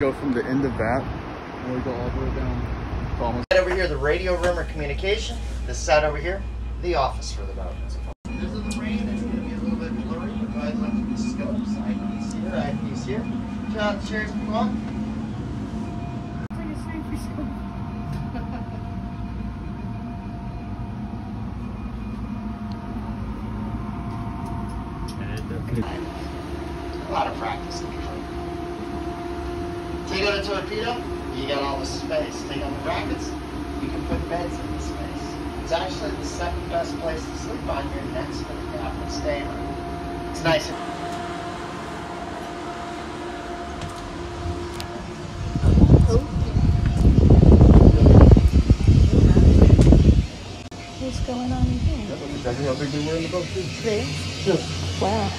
Go from the end of that, and we go all the way down to almost. Right over here, the radio room or communication. This side over here, the office for the boat. This is the rain. It's going to be a little bit blurry. But go ahead and look at the scopes. Eyepiece here, eyepiece here. John, chairs, come on. Uh, a lot of practice. Take out a torpedo, you got all the space. Take out the brackets, you can put beds in the space. It's actually the second best place to sleep on your next to the captain's stateroom. It's nice. What's going on in here? Exactly how big they were in the boat too. Wow.